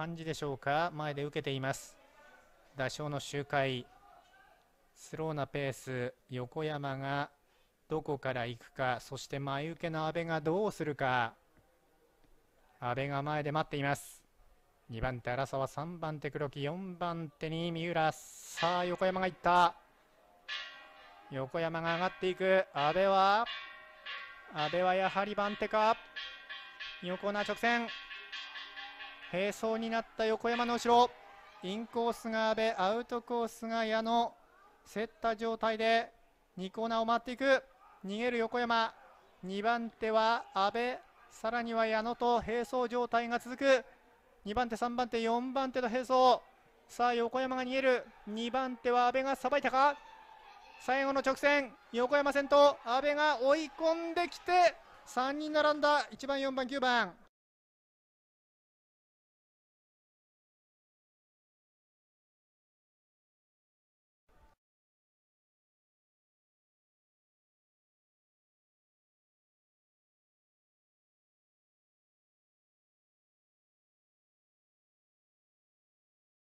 感じでしょうか？前で受けています。打賞の周回。スローなペース。横山がどこから行くか。そして前受けの阿部がどうするか。阿部が前で待っています。2番手荒沢。3番手黒木。4番手に三浦。さあ横山がいった。横山が上がっていく。阿部は？阿部はやはり番手か？横な直線。並走になった横山の後ろ。インコースが阿部アウトコースが矢野。競った状態で2コーナーを回っていく。逃げる横山。2番手は阿部。さらには矢野と並走状態が続く。2番手3番手4番手と並走。さあ横山が逃げる。2番手は阿部がさばいたか。最後の直線。横山先頭。阿部が追い込んできて3人並んだ。1番4番9番。